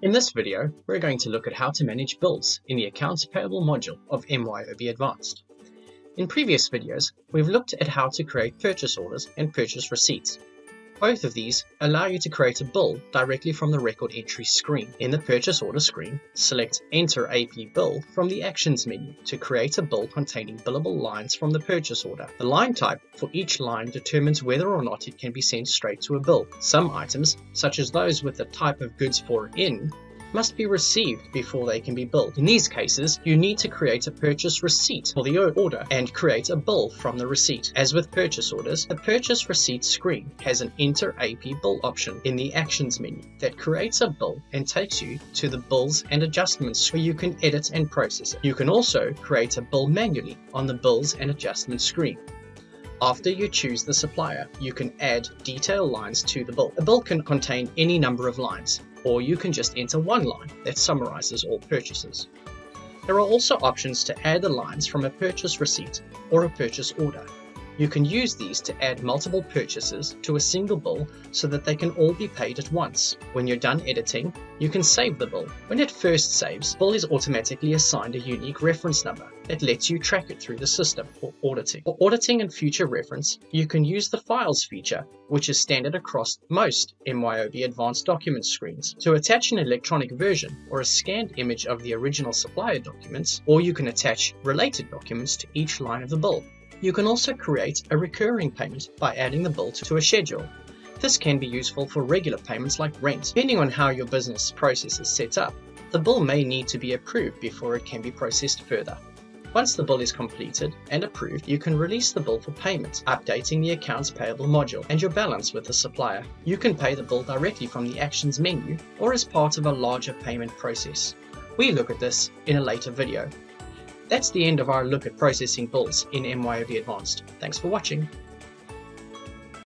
In this video, we're going to look at how to manage bills in the Accounts Payable module of MYOB Advanced. In previous videos, we've looked at how to create purchase orders and purchase receipts. Both of these allow you to create a bill directly from the record entry screen. In the purchase order screen, select Enter AP Bill from the Actions menu to create a bill containing billable lines from the purchase order. The line type for each line determines whether or not it can be sent straight to a bill. Some items, such as those with the type of goods for in, must be received before they can be billed. In these cases, you need to create a purchase receipt for the order and create a bill from the receipt. As with purchase orders, the purchase receipt screen has an Enter AP Bill option in the Actions menu that creates a bill and takes you to the Bills and Adjustments where you can edit and process it. You can also create a bill manually on the Bills and Adjustments screen. After you choose the supplier, you can add detail lines to the bill. A bill can contain any number of lines, or you can just enter one line that summarizes all purchases. There are also options to add the lines from a purchase receipt or a purchase order. You can use these to add multiple purchases to a single bill so that they can all be paid at once. When you're done editing, you can save the bill. When it first saves, bill is automatically assigned a unique reference number that lets you track it through the system for auditing. For auditing and future reference, you can use the Files feature, which is standard across most MYOB Advanced Document screens, to attach an electronic version or a scanned image of the original supplier documents, or you can attach related documents to each line of the bill. You can also create a recurring payment by adding the bill to a schedule. This can be useful for regular payments like rent. Depending on how your business process is set up, the bill may need to be approved before it can be processed further. Once the bill is completed and approved, you can release the bill for payment, updating the accounts payable module and your balance with the supplier. You can pay the bill directly from the Actions menu or as part of a larger payment process. We look at this in a later video. That's the end of our look at processing bills in MYOB Advanced. Thanks for watching.